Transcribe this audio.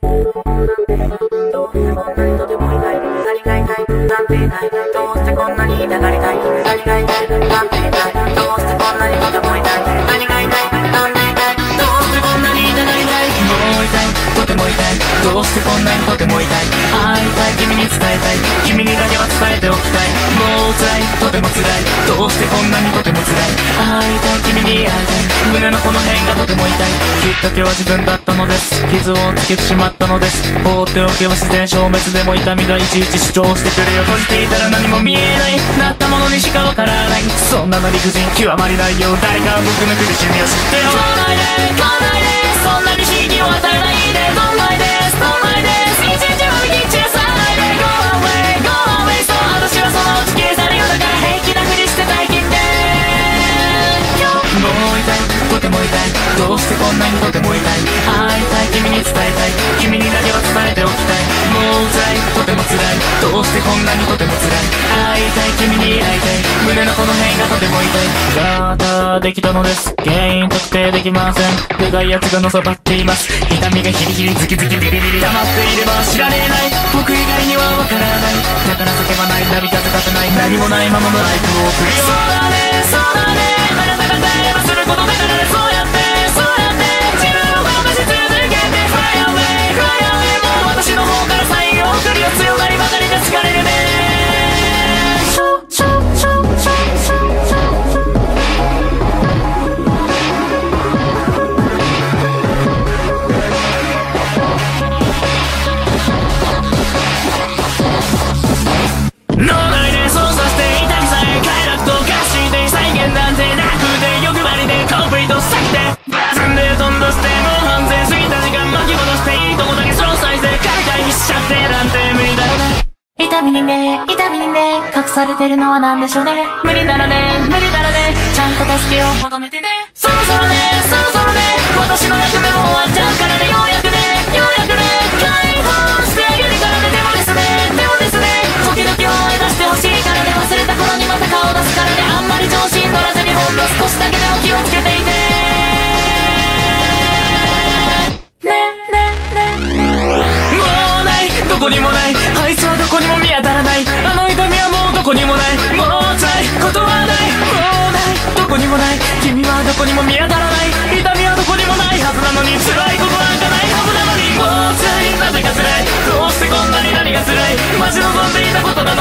どうしてこんなにとても痛いなりがいないなんていないどうしてこんなに痛がりたいなりがいないなんていないどうしてこんなにとても痛いなりがいないなんていないどうしてこんなに痛がりたいもう痛いとても痛いどうしてこんなにとてもい会いい君に伝えたい。君にだけは伝えておきたい。もう辛いとても辛い。どうしてこんなにとても辛い。会いたい君に会いたい。胸のこの辺がとても痛い。きっかけは自分だったのです。傷をつけてしまったのです。放っておけば自然消滅でも痛みがいちいち主張してくるよ。閉じていたら何も見えない。なったものにしかわからない。そんなの理不尽極まりないよ。誰か僕の苦しみを知ってよ。ても痛いどうしてこんなにとても痛い会いたい君に伝えたい君にだけは伝えておきたいもう辛いとても辛いどうしてこんなにとても辛い会いたい君に会いたい胸のこの辺がとても痛いガーターできたのです原因特定できませんでかいやつがのさばっています痛みがヒリヒリズキズキビリビリ溜まっていれば知られない僕以外にはわからないだから叫ばないなびかせたない何もないままのライフを送るそうだねそうだね。痛みにね痛みにね隠されてるのは何でしょうね。無理ならね無理ならね。ちゃんと助けを求めてね。そろそろねそろそろね。私の役目も終わっちゃうからね。ようやくねようやくね。解放してあげるからね。でもですねでもですね時々思い出してほしいからね。忘れた頃にまた顔出すからね。あんまり調子に乗らずにほんの少しだけでも気をつけていて。ねねね。もうないどこにもない見当たらない。あの痛みはもうどこにもない。もう辛い。ことはない。もうない。どこにもない。君はどこにも見当たらない。痛みはどこにもない。はずなのに辛いことなんかない。はずなのにもう辛い。なぜか辛い。どうしてこんなに何が辛い。待ち望んでいたことなの